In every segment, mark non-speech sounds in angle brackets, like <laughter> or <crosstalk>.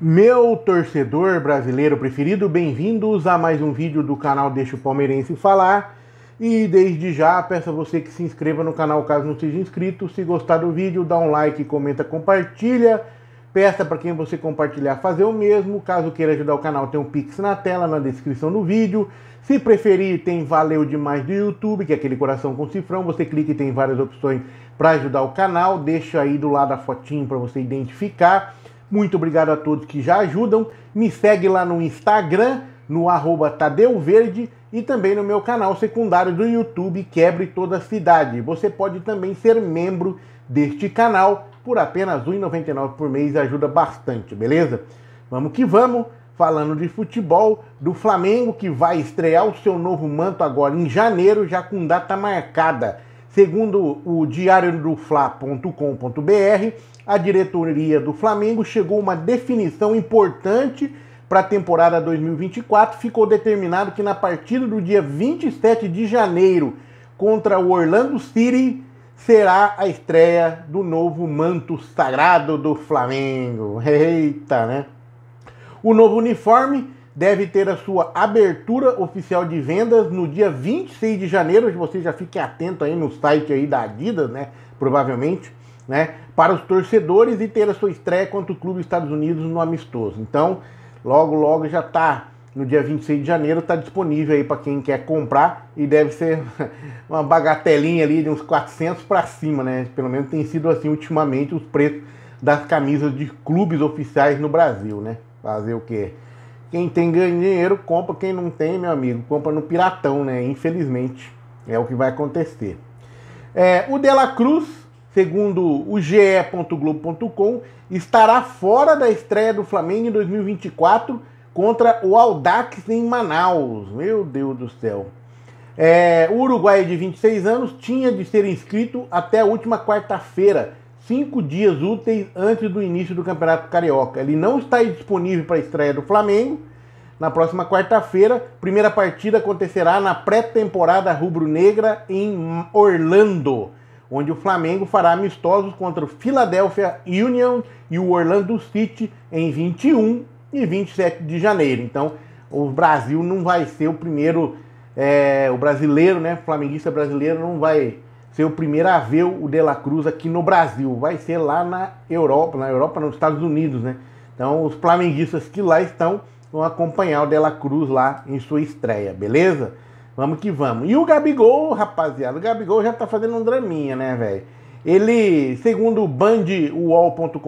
Meu torcedor brasileiro preferido, bem-vindos a mais um vídeo do canal Deixa o Palmeirense Falar. E desde já peço a você que se inscreva no canal caso não seja inscrito. Se gostar do vídeo, dá um like, comenta, compartilha. Peça para quem você compartilhar fazer o mesmo. Caso queira ajudar o canal, tem um Pix na tela, na descrição do vídeo. Se preferir, tem Valeu Demais do YouTube, que é aquele coração com cifrão. Você clica e tem várias opções para ajudar o canal. Deixa aí do lado a fotinho para você identificar. Muito obrigado a todos que já ajudam. Me segue lá no Instagram, no arroba Tadeu Verde e também no meu canal secundário do YouTube Quebre Toda a Cidade. Você pode também ser membro deste canal por apenas R$ 1,99 por mês, ajuda bastante, beleza? Vamos que vamos, falando de futebol, do Flamengo que vai estrear o seu novo manto agora em janeiro, já com data marcada. Segundo o diário do Fla.com.br, a diretoria do Flamengo chegou a uma definição importante para a temporada 2024. Ficou determinado que na partida do dia 27 de janeiro contra o Orlando City será a estreia do novo manto sagrado do Flamengo. <laughs> Eita, né? O novo uniforme deve ter a sua abertura oficial de vendas no dia 26 de janeiro. Você já fique atento aí no site aí da Adidas, né? Provavelmente né, para os torcedores e ter a sua estreia contra o Clube Estados Unidos no amistoso. Então, logo, logo já está no dia 26 de janeiro, está disponível aí para quem quer comprar e deve ser <laughs> uma bagatelinha ali de uns 400 para cima, né? Pelo menos tem sido assim ultimamente os preços das camisas de clubes oficiais no Brasil, né? Fazer o quê? Quem tem ganha dinheiro compra, quem não tem, meu amigo, compra no piratão, né? Infelizmente é o que vai acontecer. É, o Dela Cruz segundo o ge.globo.com, estará fora da estreia do Flamengo em 2024 contra o Audax em Manaus. Meu Deus do céu. É, o uruguaio de 26 anos tinha de ser inscrito até a última quarta-feira, cinco dias úteis antes do início do Campeonato Carioca. Ele não está disponível para a estreia do Flamengo na próxima quarta-feira. Primeira partida acontecerá na pré-temporada rubro-negra em Orlando onde o Flamengo fará amistosos contra o Philadelphia Union e o Orlando City em 21 e 27 de janeiro. Então, o Brasil não vai ser o primeiro, é, o brasileiro, né, flamenguista brasileiro não vai ser o primeiro a ver o De La Cruz aqui no Brasil. Vai ser lá na Europa, na Europa, nos Estados Unidos, né? Então, os flamenguistas que lá estão vão acompanhar o De La Cruz lá em sua estreia, beleza? Vamos que vamos. E o Gabigol, rapaziada, o Gabigol já tá fazendo um draminha, né, velho? Ele, segundo o bandwall.com.br,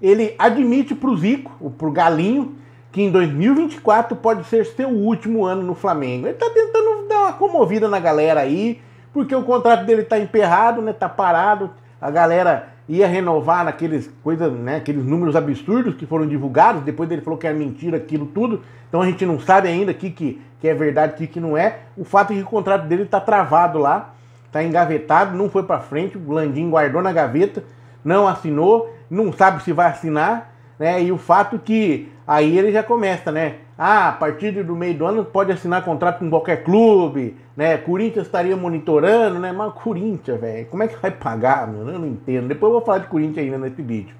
ele admite pro Zico, pro Galinho, que em 2024 pode ser seu último ano no Flamengo. Ele tá tentando dar uma comovida na galera aí, porque o contrato dele tá emperrado, né? Tá parado. A galera ia renovar naqueles coisas, né, aqueles números absurdos que foram divulgados, depois ele falou que era mentira aquilo tudo, então a gente não sabe ainda o que, que, que é verdade, o que, que não é. O fato é que o contrato dele está travado lá, está engavetado, não foi para frente, o Landim guardou na gaveta, não assinou, não sabe se vai assinar, né? E o fato que aí ele já começa, né? Ah, a partir do meio do ano pode assinar contrato com qualquer clube, né? Corinthians estaria monitorando, né? Mas Corinthians, velho, como é que vai pagar, meu? Eu não entendo. Depois eu vou falar de Corinthians ainda nesse vídeo.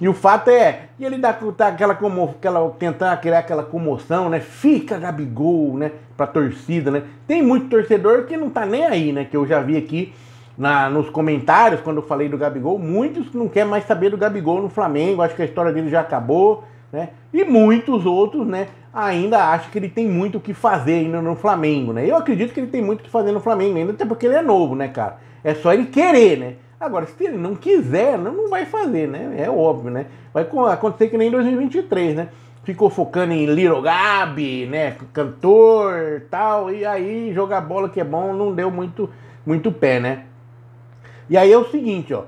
E o fato é, e ele dá, tá aquela, como, aquela tentar criar aquela comoção, né? Fica Gabigol, né? Pra torcida, né? Tem muito torcedor que não tá nem aí, né? Que eu já vi aqui na, nos comentários, quando eu falei do Gabigol, muitos não querem mais saber do Gabigol no Flamengo, acho que a história dele já acabou, né? E muitos outros, né, ainda acham que ele tem muito o que fazer ainda no Flamengo, né? Eu acredito que ele tem muito o que fazer no Flamengo ainda, até porque ele é novo, né, cara? É só ele querer, né? Agora, se ele não quiser, não vai fazer, né? É óbvio, né? Vai acontecer que nem em 2023, né? Ficou focando em Little Gabi, né? Cantor tal, e aí jogar bola que é bom não deu muito, muito pé, né? E aí é o seguinte, ó.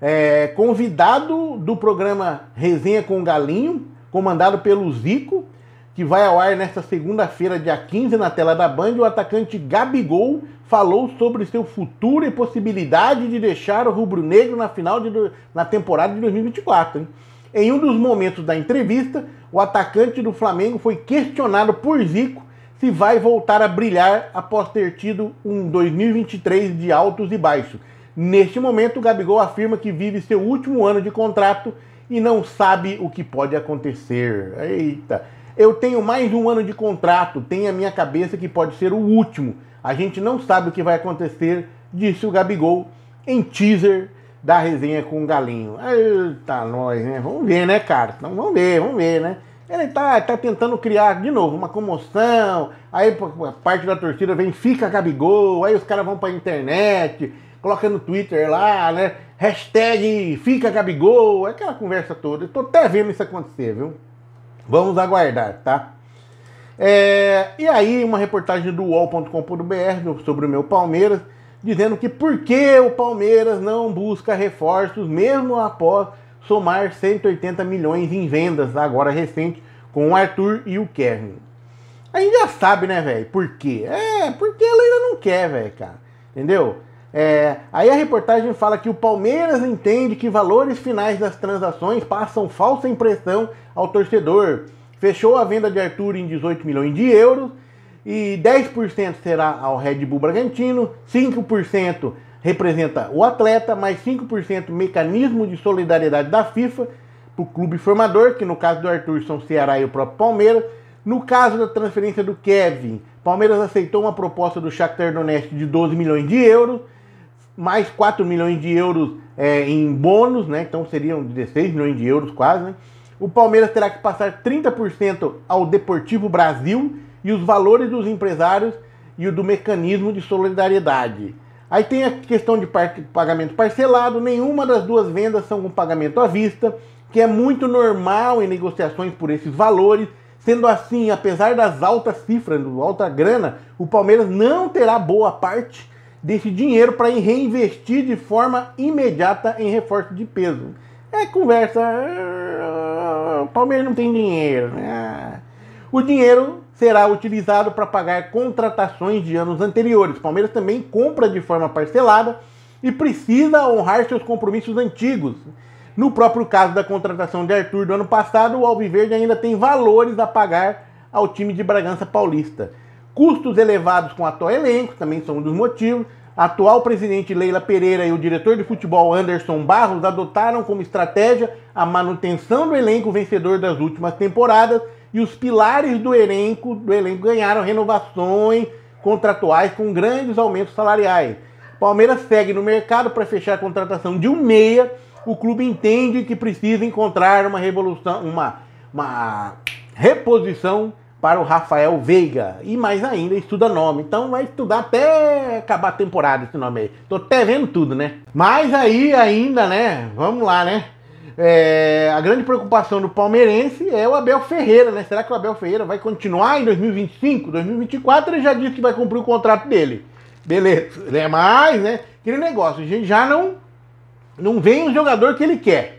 É, convidado do programa Resenha com Galinho, comandado pelo Zico, que vai ao ar nesta segunda-feira, dia 15, na tela da Band, o atacante Gabigol falou sobre seu futuro e possibilidade de deixar o rubro-negro na final de, na temporada de 2024. Hein? Em um dos momentos da entrevista, o atacante do Flamengo foi questionado por Zico se vai voltar a brilhar após ter tido um 2023 de altos e baixos. Neste momento, o Gabigol afirma que vive seu último ano de contrato e não sabe o que pode acontecer. Eita, eu tenho mais um ano de contrato, tem a minha cabeça que pode ser o último. A gente não sabe o que vai acontecer, disse o Gabigol em teaser da resenha com o Galinho. Eita, nós, né? Vamos ver, né, cara? Então vamos ver, vamos ver, né? Ele tá, tá tentando criar de novo uma comoção. Aí parte da torcida vem, fica Gabigol. Aí os caras vão pra internet, coloca no Twitter lá, né? Hashtag fica Gabigol. Aquela conversa toda. Eu tô até vendo isso acontecer, viu? Vamos aguardar, tá? É, e aí, uma reportagem do UOL.com.br sobre o meu Palmeiras dizendo que por que o Palmeiras não busca reforços mesmo após somar 180 milhões em vendas agora recente com o Arthur e o Kevin. A gente já sabe, né, velho? Por quê? É, porque ele ainda não quer, velho, cara. Entendeu? É, aí a reportagem fala que o Palmeiras entende que valores finais das transações passam falsa impressão ao torcedor. Fechou a venda de Arthur em 18 milhões de euros e 10% será ao Red Bull Bragantino, 5% representa o atleta, mais 5% mecanismo de solidariedade da FIFA para o clube formador, que no caso do Arthur são Ceará e o próprio Palmeiras. No caso da transferência do Kevin, Palmeiras aceitou uma proposta do Shakhtar Donetsk de 12 milhões de euros, mais 4 milhões de euros é, em bônus, né? Então seriam 16 milhões de euros quase, né? O Palmeiras terá que passar 30% ao Deportivo Brasil e os valores dos empresários e o do mecanismo de solidariedade. Aí tem a questão de pagamento parcelado, nenhuma das duas vendas são um pagamento à vista, que é muito normal em negociações por esses valores. Sendo assim, apesar das altas cifras, da alta grana, o Palmeiras não terá boa parte desse dinheiro para reinvestir de forma imediata em reforço de peso. É conversa. Ah, o Palmeiras não tem dinheiro. Né? O dinheiro será utilizado para pagar contratações de anos anteriores. O Palmeiras também compra de forma parcelada e precisa honrar seus compromissos antigos. No próprio caso da contratação de Arthur do ano passado, o Alviverde ainda tem valores a pagar ao time de Bragança Paulista. Custos elevados com o atual elenco também são um dos motivos. A atual presidente Leila Pereira e o diretor de futebol Anderson Barros adotaram como estratégia a manutenção do elenco vencedor das últimas temporadas e os pilares do elenco, do elenco ganharam renovações contratuais com grandes aumentos salariais. Palmeiras segue no mercado para fechar a contratação de um meia. O clube entende que precisa encontrar uma revolução, uma, uma reposição para o Rafael Veiga. E mais ainda, estuda nome. Então vai estudar até acabar a temporada esse nome aí. Tô até vendo tudo, né? Mas aí ainda, né? Vamos lá, né? É, a grande preocupação do palmeirense é o Abel Ferreira, né? Será que o Abel Ferreira vai continuar em 2025? 2024 ele já disse que vai cumprir o contrato dele. Beleza, né? Mas, né? Aquele negócio, a gente já não, não vem o jogador que ele quer.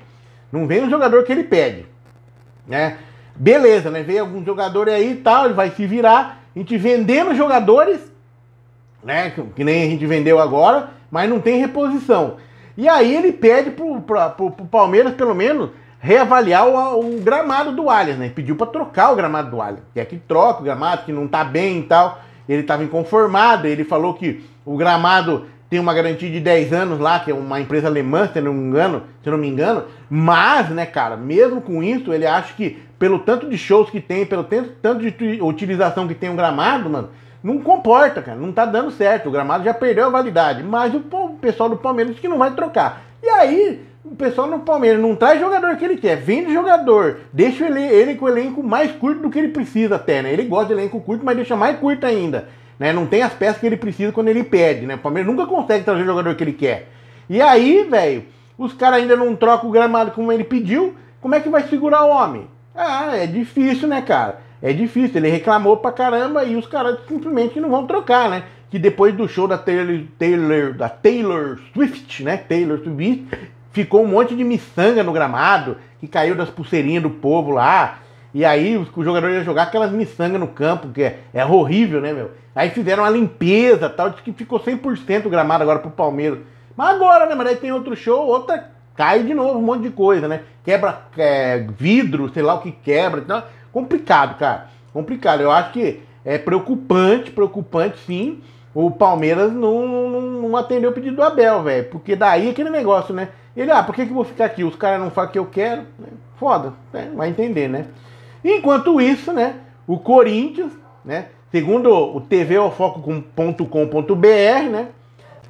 Não vem o jogador que ele pede. Né? Beleza, né? Vem algum jogador aí e tal, ele vai se virar. A gente vendendo jogadores, né? Que nem a gente vendeu agora, mas não tem reposição. E aí ele pede pro, pro, pro, pro Palmeiras, pelo menos, reavaliar o, o, gramado do Allianz, né? Pediu para trocar o gramado do Allianz. Quer que troque o gramado, que não tá bem e tal. Ele estava inconformado, ele falou que o gramado tem uma garantia de 10 anos lá, que é uma empresa alemã, se não me engano, se não me engano. Mas, né, cara, mesmo com isso, ele acha que pelo tanto de shows que tem, pelo tanto de utilização que tem o gramado, mano, não comporta, cara. Não tá dando certo. O gramado já perdeu a validade. Mas o pessoal do Palmeiras diz que não vai trocar. E aí, o pessoal do Palmeiras não traz jogador que ele quer, vende jogador, deixa ele, ele com o elenco mais curto do que ele precisa até, né? Ele gosta de elenco curto, mas deixa mais curto ainda. Né? Não tem as peças que ele precisa quando ele pede, né? O Palmeiras nunca consegue trazer o jogador que ele quer. E aí, velho, os caras ainda não trocam o gramado como ele pediu, como é que vai segurar o homem? Ah, é difícil, né, cara? É difícil, ele reclamou pra caramba e os caras simplesmente não vão trocar, né? Que depois do show da Taylor, Taylor, da Taylor Swift, né? Taylor Swift, ficou um monte de miçanga no gramado, que caiu das pulseirinhas do povo lá. E aí o jogador ia jogar aquelas miçangas no campo, que é, é horrível, né, meu? Aí fizeram uma limpeza tal, disse que ficou 100% o gramado agora pro Palmeiras. Mas agora, né, mas aí tem outro show, outra cai de novo um monte de coisa, né? Quebra é, vidro, sei lá o que quebra. Então, complicado, cara. Complicado. Eu acho que é preocupante, preocupante sim. o Palmeiras não, não, não atendeu o pedido do Abel, velho. Porque daí aquele negócio, né? Ele, ah, por que, que eu vou ficar aqui? Os caras não fazem o que eu quero. Foda, né? vai entender, né? Enquanto isso, né? O Corinthians, né? Segundo o tvofoco.com.br, né?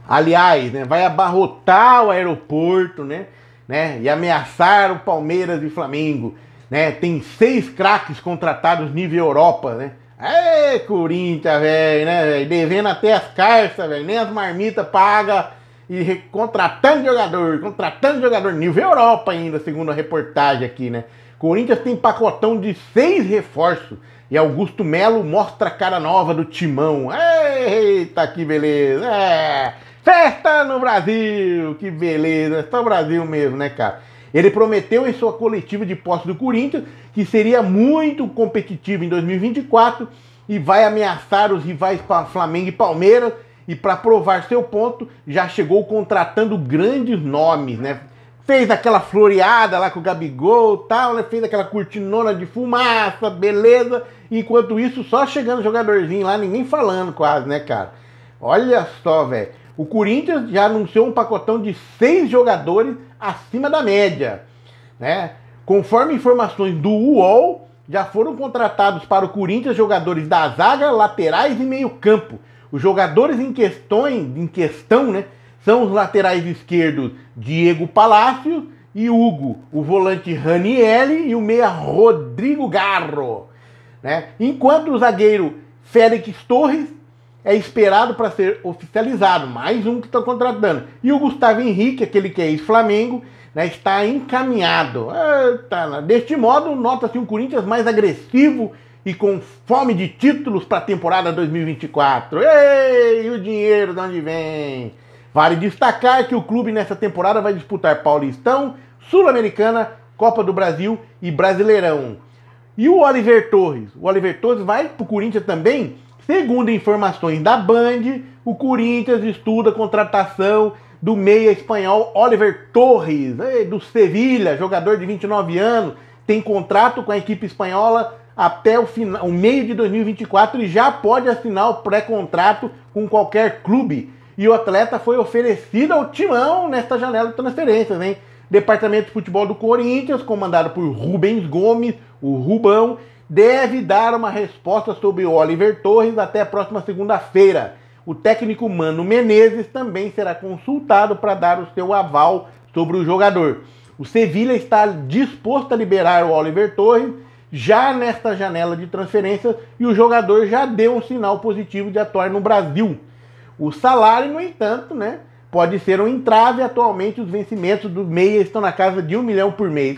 Aliás, né, vai abarrotar o aeroporto, né? Né? E ameaçar o Palmeiras e Flamengo, né? Tem seis craques contratados nível Europa, né? É, Corinthians, velho, né? Devendo até as carças, velho. Nem as marmitas paga e contratando jogador, contratando jogador nível Europa ainda, segundo a reportagem aqui, né? Corinthians tem pacotão de seis reforços. E Augusto Melo mostra a cara nova do timão. Eita, que beleza! É, festa no Brasil! Que beleza! Só Brasil mesmo, né, cara? Ele prometeu em sua coletiva de posse do Corinthians que seria muito competitivo em 2024 e vai ameaçar os rivais Flamengo e Palmeiras. E para provar seu ponto, já chegou contratando grandes nomes, né? fez aquela floreada lá com o Gabigol tal, né? Fez aquela cortinona de fumaça, beleza. Enquanto isso, só chegando jogadorzinho lá, ninguém falando quase, né, cara? Olha só, velho. O Corinthians já anunciou um pacotão de seis jogadores acima da média, né? Conforme informações do UOL, já foram contratados para o Corinthians jogadores da zaga, laterais e meio-campo. Os jogadores em questão, em questão, né, são os laterais esquerdos Diego Palácio e Hugo, o volante Ranielli e o meia Rodrigo Garro. Né? Enquanto o zagueiro Félix Torres é esperado para ser oficializado, mais um que estão contratando. E o Gustavo Henrique, aquele que é ex-Flamengo, né, está encaminhado. Eita, deste modo, nota-se um Corinthians mais agressivo e com fome de títulos para a temporada 2024. Ei, o dinheiro de onde vem? Vale destacar que o clube nessa temporada vai disputar Paulistão, Sul-Americana, Copa do Brasil e Brasileirão. E o Oliver Torres? O Oliver Torres vai para o Corinthians também? Segundo informações da Band, o Corinthians estuda a contratação do meia espanhol Oliver Torres, do Sevilha, jogador de 29 anos, tem contrato com a equipe espanhola até o, final, o meio de 2024 e já pode assinar o pré-contrato com qualquer clube. E o atleta foi oferecido ao timão nesta janela de transferências, hein? Departamento de Futebol do Corinthians, comandado por Rubens Gomes, o Rubão, deve dar uma resposta sobre o Oliver Torres até a próxima segunda-feira. O técnico Mano Menezes também será consultado para dar o seu aval sobre o jogador. O Sevilha está disposto a liberar o Oliver Torres já nesta janela de transferências e o jogador já deu um sinal positivo de atuar no Brasil. O salário, no entanto, né, pode ser um entrave. Atualmente, os vencimentos do meia estão na casa de um milhão por mês.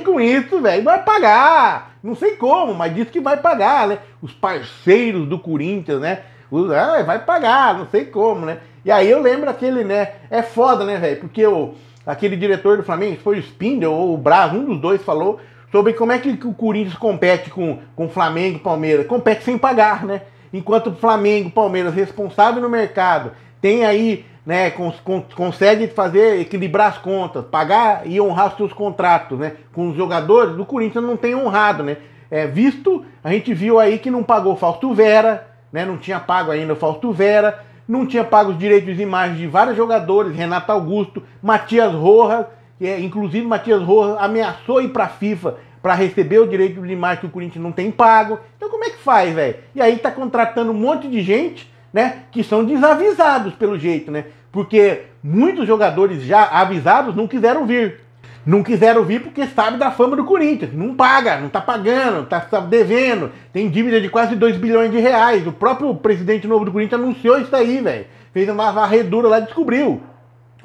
Com isso, velho. Vai pagar. Não sei como, mas diz que vai pagar, né? Os parceiros do Corinthians, né? Os, ah, vai pagar, não sei como, né? E aí eu lembro aquele, né? É foda, né, velho? Porque o, aquele diretor do Flamengo, foi o Spindle ou o Braz, um dos dois falou sobre como é que o Corinthians compete com o Flamengo e Palmeiras. Compete sem pagar, né? enquanto o Flamengo, Palmeiras, responsável no mercado, tem aí, né, cons consegue fazer, equilibrar as contas, pagar e honrar os seus contratos, né, com os jogadores, o Corinthians não tem honrado, né, é, visto, a gente viu aí que não pagou Fausto Vera, né, não tinha pago ainda o Fausto Vera, não tinha pago os direitos de imagem de vários jogadores, Renato Augusto, Matias Rojas, é, inclusive Matias Rojas ameaçou ir para a FIFA para receber o direito de imagem que o Corinthians não tem pago. Então como é que faz, velho? E aí tá contratando um monte de gente, né, que são desavisados pelo jeito, né? Porque muitos jogadores já avisados não quiseram vir. Não quiseram vir porque sabe da fama do Corinthians. Não paga, não tá pagando, tá, tá devendo. Tem dívida de quase 2 bilhões de reais. O próprio presidente novo do Corinthians anunciou isso aí, velho. Fez uma varredura lá e descobriu.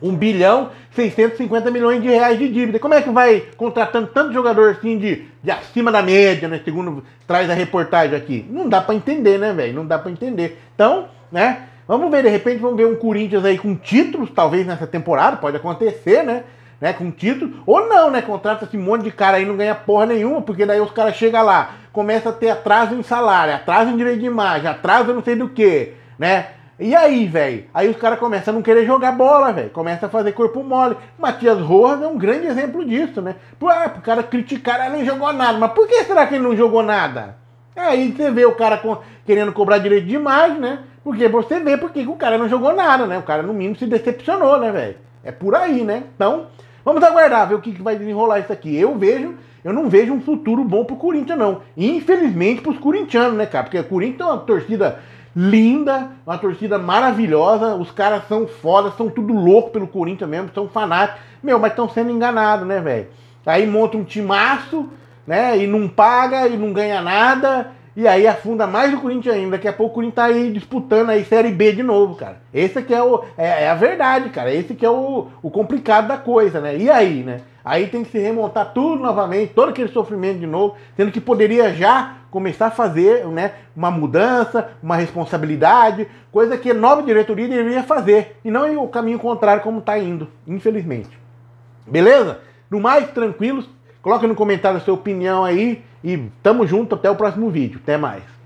1 bilhão 650 milhões de reais de dívida. Como é que vai contratando tanto jogador assim de, de acima da média, né? Segundo traz a reportagem aqui. Não dá para entender, né, velho? Não dá para entender. Então, né? Vamos ver, de repente, vamos ver um Corinthians aí com títulos, talvez nessa temporada, pode acontecer, né? né? Com título. Ou não, né? Contrata esse monte de cara aí não ganha porra nenhuma, porque daí os caras chegam lá, começa a ter atraso em salário, atraso em direito de imagem, atraso não sei do que, né? E aí, velho? Aí os caras começam a não querer jogar bola, velho. Começa a fazer corpo mole. Matias Rojas é um grande exemplo disso, né? Ah, o cara criticar, ele não jogou nada. Mas por que será que ele não jogou nada? Aí você vê o cara querendo cobrar direito de imagem, né? Porque você vê porque o cara não jogou nada, né? O cara, no mínimo, se decepcionou, né, velho? É por aí, né? Então, vamos aguardar, ver o que, que vai desenrolar isso aqui. Eu vejo, eu não vejo um futuro bom pro Corinthians, não. Infelizmente pros corintianos, né, cara? Porque o Corinthians é uma torcida linda, uma torcida maravilhosa. Os caras são foda, são tudo louco pelo Corinthians mesmo, são fanáticos. Meu, mas estão sendo enganados, né, velho? Aí monta um timaço, né? E não paga e não ganha nada. E aí afunda mais o Corinthians ainda. Daqui a pouco o Corinthians tá aí disputando aí Série B de novo, cara. Esse que é, o, é, é, a verdade, cara. Esse que é o, o complicado da coisa, né? E aí, né? Aí tem que se remontar tudo novamente, todo aquele sofrimento de novo, sendo que poderia já começar a fazer né, uma mudança, uma responsabilidade, coisa que a nova diretoria deveria fazer, e não o caminho contrário como está indo, infelizmente. Beleza? No mais, tranquilos, coloque no comentário a sua opinião aí e tamo junto até o próximo vídeo. Até mais.